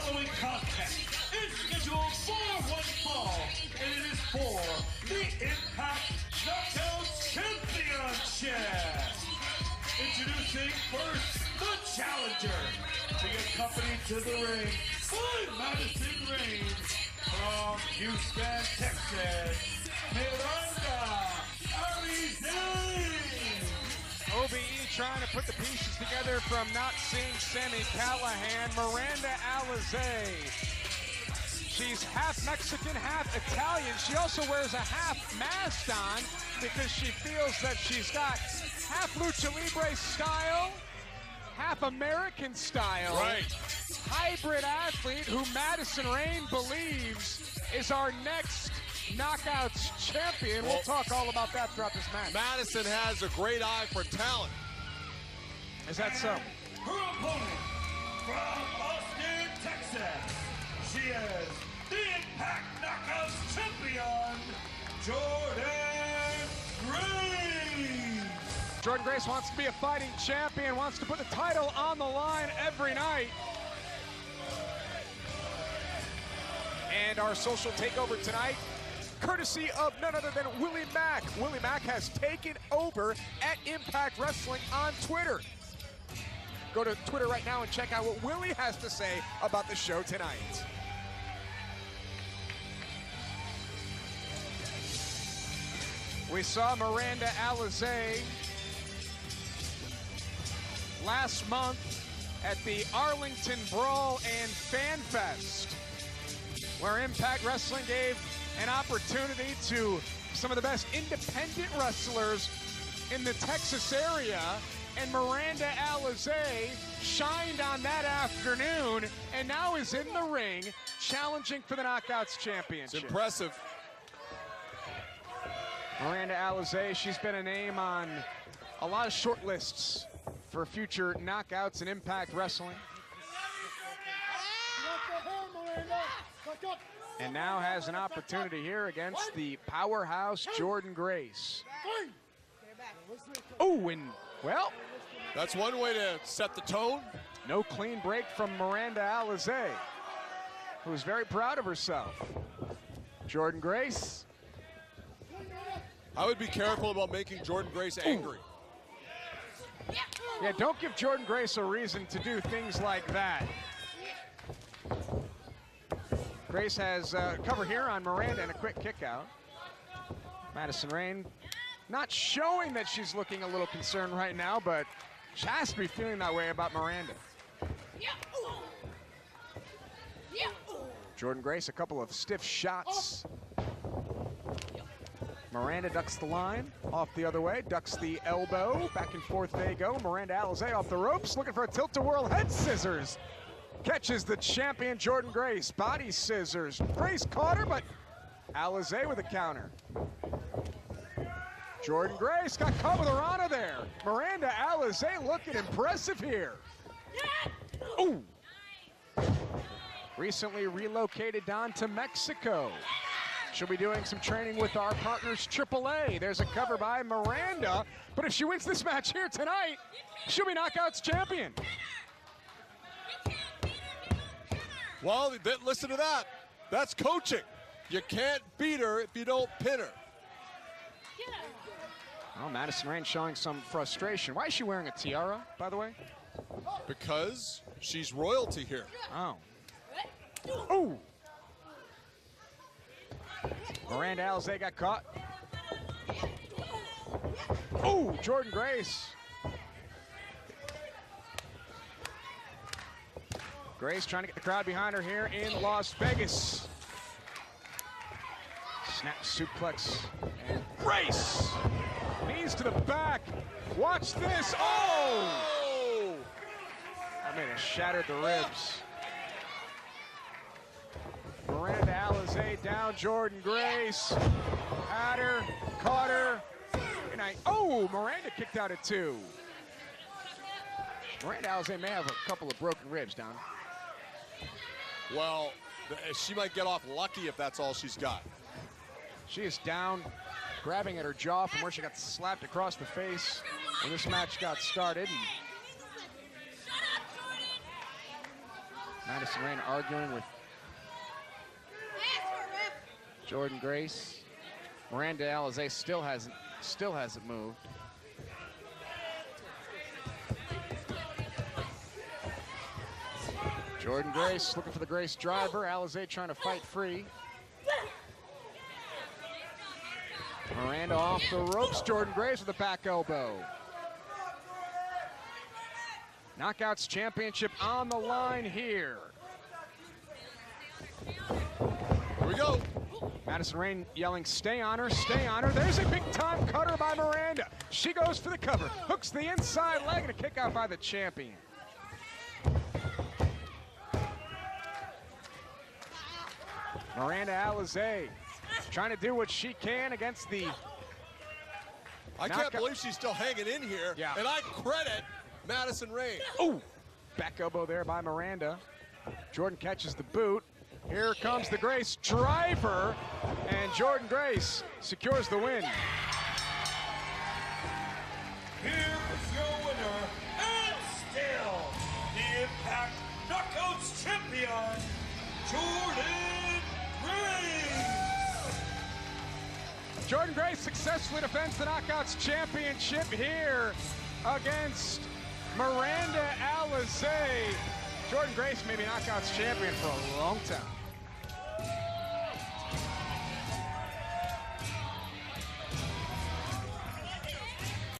following contest is scheduled for one fall, and it is for the Impact Knockout Championship. Introducing first the challenger, being accompanied to the ring by Madison Reigns from Houston, Texas, Miranda trying to put the pieces together from not seeing Sami Callihan. Miranda Alizé. She's half Mexican, half Italian. She also wears a half mask on because she feels that she's got half lucha libre style, half American style. Right. Hybrid athlete who Madison Rayne believes is our next knockouts champion. We'll Well- talk all about that throughout this match. Madison has a great eye for talent. Is that so? Her opponent from Austin, Texas, she is the Impact Knockouts champion, Jordynne Grace. Jordynne Grace wants to be a fighting champion, wants to put the title on the line every night. And our social takeover tonight, courtesy of none other than Willie Mack. Willie Mack has taken over at Impact Wrestling on Twitter. Go to Twitter right now and check out what Willie has to say about the show tonight. We saw Miranda Alizé last month at the Arlington Brawl and Fan Fest, where Impact Wrestling gave an opportunity to some of the best independent wrestlers in the Texas area. And Miranda Alizé shined on that afternoon and now is in the ring challenging for the Knockouts It's Championship. impressive. Miranda Alizé, she's been a name on a lot of short lists for future knockouts in Impact Wrestling. And now has an opportunity here against the powerhouse Jordynne Grace. Oh, and well, That's one way to set the tone. no clean break from Miranda Alizé, who's very proud of herself. Jordynne Grace, I would be careful about making Jordynne Grace angry. yeah, don't give Jordynne Grace a reason to do things like that. Grace has uh, cover here on Miranda and a quick kick out. Madison Rayne not showing that she's looking a little concerned right now, but she has to be feeling that way about Miranda. Jordynne Grace, a couple of stiff shots. Miranda ducks the line, off the other way, ducks the elbow, back and forth they go. Miranda Alizé off the ropes, looking for a tilt-a-whirl head scissors. Catches the champion Jordynne Grace, body scissors. Grace caught her, but Alizé with a counter. Jordynne Grace got caught with her honor there. Miranda Alizé looking impressive here. Ooh. Recently relocated down to Mexico. She'll be doing some training with our partners AAA. There's a cover by Miranda, but if she wins this match here tonight, she'll be Knockouts champion. Well, listen to that. That's coaching. You can't beat her if you don't pin her. Oh, Madison Rayne showing some frustration. Why is she wearing a tiara, by the way? Because she's royalty here. Oh. Ooh. Miranda Alizé got caught. Oh, Jordynne Grace. Grace trying to get the crowd behind her here in Las Vegas. Snap suplex. And Grace! Knees to the back. Watch this. Oh! I mean, it shattered the ribs. Miranda Alizé down Jordynne Grace. Had Carter. And I, oh, Miranda kicked out at two. Miranda Alizé may have a couple of broken ribs down. Well, she might get off lucky if that's all she's got. She is down, grabbing at her jaw from where she got slapped across the face when this match got started. Madison Rayne arguing with Jordynne Grace. Miranda Alizé still hasn't still hasn't moved. Jordynne Grace looking for the Grace driver. Alizé trying to fight free. Miranda off the ropes. Jordynne Grace with a back elbow. Knockouts championship on the line here. Here we go. Madison Rayne yelling, stay on her, stay on her. There's a big time cutter by Miranda. She goes for the cover, hooks the inside leg, and a kick out by the champion. Miranda Alizé trying to do what she can against the I can't believe she's still hanging in here. Yeah. And I credit Madison Rayne. Ooh, back elbow there by Miranda. Jordynne catches the boot. Here comes the Grace driver, and Jordynne Grace secures the win. Here's Jordynne Grace successfully defends the Knockouts Championship here against Miranda Alizé. Jordynne Grace may be Knockouts champion for a long time.